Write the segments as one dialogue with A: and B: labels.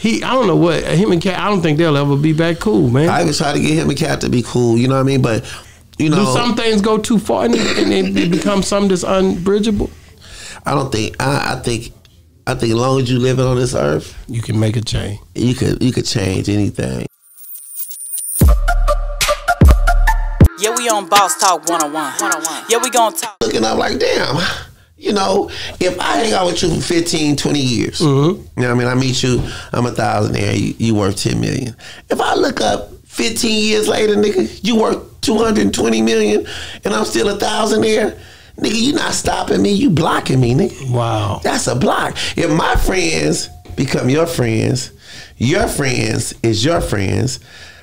A: he I don't know what him and Katt. I don't think they'll ever be back cool, man.
B: I even try to get him and Katt to be cool. You know what I mean? But you know,
A: Do some things go too far and, it, and it, it become something that's unbridgeable?
B: I don't think. I, I think. I think as long as you living on this earth,
A: You can make a change.
B: you could you could change anything.
C: Yeah, we on Boss Talk 101. 101. Yeah, we gonna talk.
B: Looking up like, damn. You know, if I hang out with you for 15, 20 years, mm-hmm. you know what I mean? I meet you, I'm a thousandaire, you, you worth 10 million. If I look up 15 years later, nigga, you worth 220 million and I'm still a thousandaire, nigga, you not stopping me, you blocking me, nigga.
A: Wow.
B: That's a block. If my friends become your friends, your friends is your friends,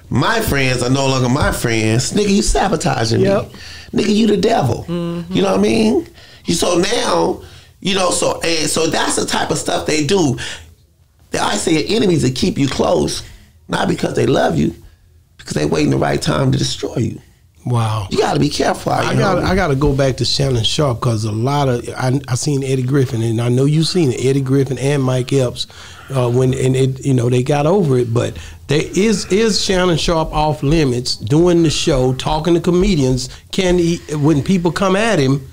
B: my friends are no longer my friends, nigga, you sabotaging
A: Yep.
B: me. Nigga, you the devil. Mm-hmm. You know what I mean? You so now, you know, so and so that's the type of stuff they do. They I say your enemies that keep you close, not because they love you, because they waiting the right time to destroy you.
A: Wow.
B: You gotta be careful.
A: I got I got to go back to Shannon Sharpe because a lot of I, I seen Eddie Griffin and I know you've seen it Eddie Griffin and Mike Epps uh, when and it you know they got over it but there is is Shannon Sharpe off limits doing the show talking to comedians can he when people come at him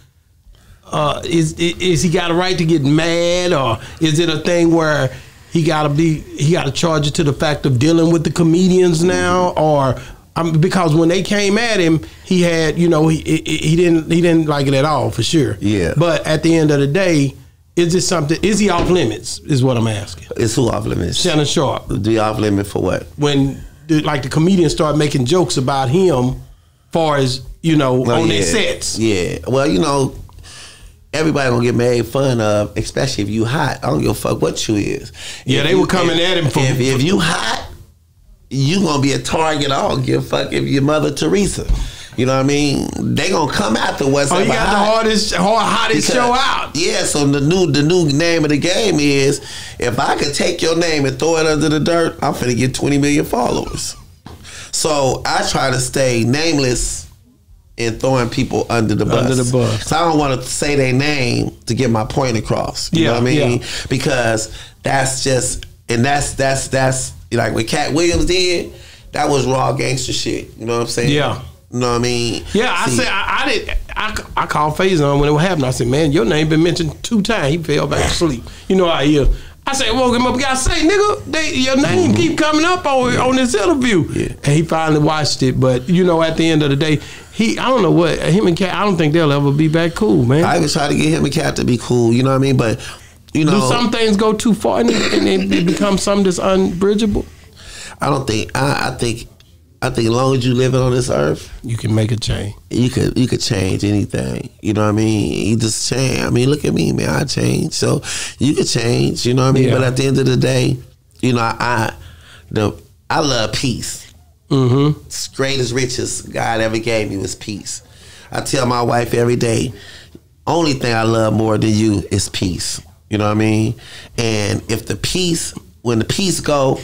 A: uh, is is he got a right to get mad or is it a thing where he got to be he got to charge it to the fact of dealing with the comedians now or um, because when they came at him he had you know he, he he didn't he didn't like it at all for sure
B: Yeah.
A: but at the end of the day is this something is he off limits is what I'm asking
B: Is who off limits.
A: Shannon Sharpe
B: Do you off limit for what?
A: when the, like the comedians start making jokes about him far as you know
B: Oh,
A: on their sets
B: Yeah. Well, you know, everybody gonna get made fun of, especially if you hot. I don't give a fuck what you is.
A: Yeah,
B: If
A: they
B: you-
A: were coming
B: if,
A: at him for-
B: if, if you hot, you gonna be a target. I don't give a fuck if your mother Teresa. You know what I mean? They gonna come after what's
A: oh you got the hardest hard, hottest
B: Because-
A: show out
B: Yeah, so the new the new name of the game is if I could take your name and throw it under the dirt, I'm finna get 20 million followers. So I try to stay nameless and throwing people under the bus.
A: Under the bus.
B: So I don't want to say their name to get my point across. You
A: Yeah,
B: know what I mean?
A: yeah.
B: Because that's just and that's that's that's like what Katt Williams did. That was raw gangster shit. You know what I'm saying?
A: Yeah.
B: You know what I mean?
A: Yeah, I said I, I did. I, I called Faizon when it happened. I said, "Man, your name been mentioned two times." He fell back asleep. You know, I hear. I said, "Woke him up." Guy say, "Nigga, they, your name mm-hmm. keep coming up on on this interview."
B: Yeah.
A: And he finally watched it. But you know, at the end of the day, he I don't know what him and Katt. I don't think they'll ever be back cool, man.
B: I even try to get him and Katt to be cool. You know what I mean? But you know,
A: Do some things go too far and it, and it becomes something that's unbridgeable?
B: I don't think. I, I think. I think as long as you living on this earth,
A: You can make a change.
B: you could you could change anything. You know what I mean? You just change. I mean, look at me, man. I changed, so you could change. You know what I mean?
A: Yeah.
B: But at the end of the day, you know, I the I love peace.
A: Mm-hmm.
B: It's greatest riches God ever gave me was peace. I tell my wife every day, only thing I love more than you is peace. You know what I mean? And if the peace, when the peace go,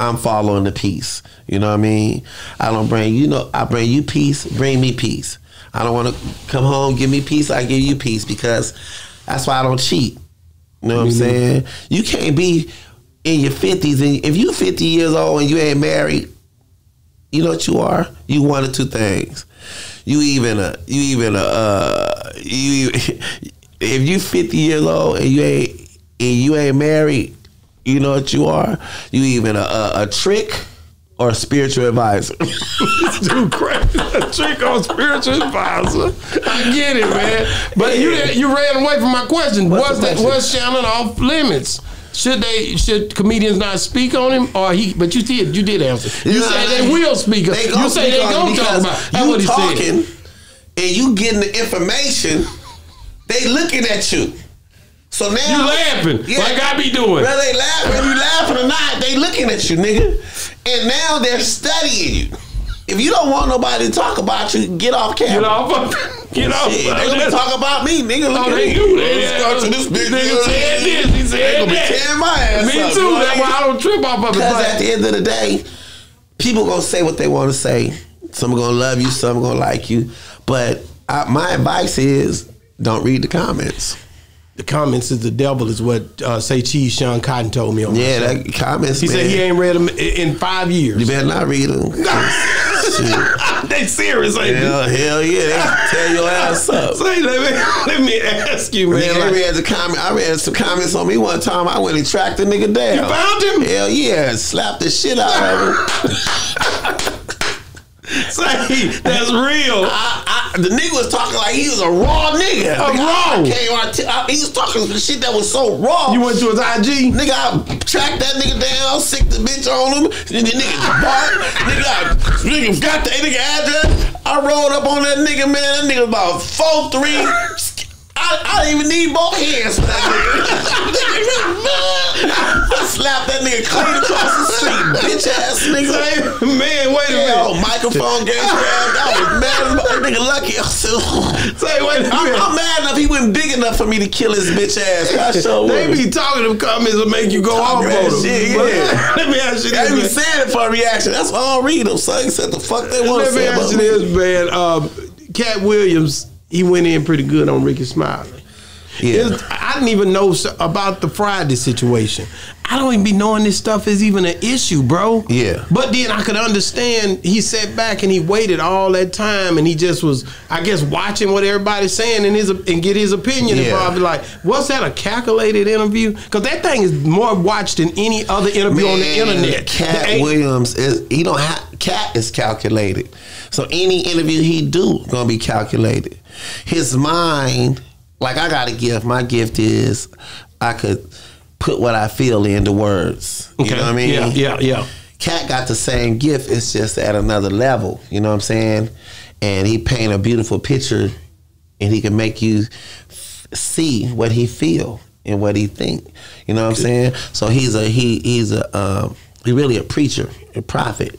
B: I'm following the peace. You know what I mean? I don't bring you know I bring you peace, bring me peace. I don't want to come home, give me peace. I give you peace because that's why I don't cheat. You know what I'm saying? You can't be in your fifties and if you 50 years old and you ain't married, you know what you are? You one of two things. You even a you even a uh, you if you 50 years old and you ain't and you ain't married, you know what you are? You even a, a, a trick or a spiritual advisor.
A: too crazy. A trick on spiritual advisor. I get it, man. But you you ran away from my question.
B: What's
A: was that
B: question?
A: was Shannon off limits? Should they should comedians not speak on him or he? But you did you did answer. You
B: Nah,
A: said
B: they-
A: they will speak.
B: They
A: you say they
B: on
A: gonna talk about. That's
B: you
A: what he
B: talking
A: said.
B: and you getting the information. They looking at you. So now
A: You laughing like I be doing.
B: Whether they laughing, you laughing or not, they looking at you, nigga. And now they're studying you. If you don't want nobody to talk about you, get off camera.
A: Get off. Get off.
B: Shit, they gonna be talking about me, nigga. Look
A: Oh,
B: at
A: they
B: me.
A: do.
B: Let's
A: They-
B: go to this big
A: Nigga said this. He
B: They
A: said
B: gonna be
A: that.
B: tearing my ass
A: Me
B: up.
A: too.
B: you know
A: That's why? I don't trip off of it.
B: Because at the end of the day, people gonna say what they want to say. Some are gonna love you, some are gonna like you. But I, my advice is, don't read the comments.
A: The comments is the devil is what uh, say cheese Sean Cotton told me on
B: Yeah, that comments.
A: He
B: man,
A: said he ain't read them in five years.
B: You better not read them.
A: they serious, ain't they?
B: hell, hell yeah, they tear your ass up.
A: Say, let me let me ask you, man.
B: I
A: like-
B: read the comment. I read some comments on me one time. I went and tracked the nigga down.
A: You found him?
B: Hell yeah, slapped the shit out of him.
A: say that's real.
B: I, I, the nigga was talking like he was a raw nigga.
A: A
B: Nigga,
A: raw?
B: I came out- I- he was talking some shit that was so raw.
A: You went to his IG.
B: Nigga, I tracked that nigga down, sick the bitch on him. Then the nigga bark. nigga, I, nigga got the nigga address. I rolled up on that nigga, man. That nigga about four three. I, I didn't even need both hands for that nigga. I slapped that nigga clean across the street, bitch ass nigga.
A: Man, wait a minute.
B: microphone game grab. I was mad as that nigga lucky.
A: Say, wait a
B: I'm,
A: minute.
B: I'm mad enough he wasn't big enough for me to kill his bitch ass. I sure
A: They
B: would.
A: be talking them comments that make you go off on them.
B: shit,
A: But
B: yeah.
A: Let me ask you
B: They be
A: this. man.
B: saying it for a reaction. That's why I read them. So they said the fuck they want to
A: Let me
B: say
A: ask
B: about
A: you
B: me.
A: this, man. Um, Katt Williams, he went in pretty good on Rickey Smiley.
B: Yeah.
A: It's- I didn't even know about the Friday situation. I don't even be knowing this stuff is even an issue, bro.
B: Yeah.
A: But then I could understand he sat back and he waited all that time and he just was, I guess, watching what everybody's saying and his and get his opinion and
B: Yeah.
A: probably like, was that a calculated interview? Because that thing is more watched than any other interview on the internet. Katt
B: Williams is he don't have Katt is calculated. So any interview he do gonna be calculated. His mind, like I got a gift. My gift is I could put what I feel into words. You know what I mean?
A: Yeah, yeah, yeah.
B: Katt got the same gift. It's just at another level. You know what I'm saying? And he paint a beautiful picture, and he can make you f- see what he feel and what he think. You know what I'm saying? So he's a he he's a um, he really a preacher, a prophet.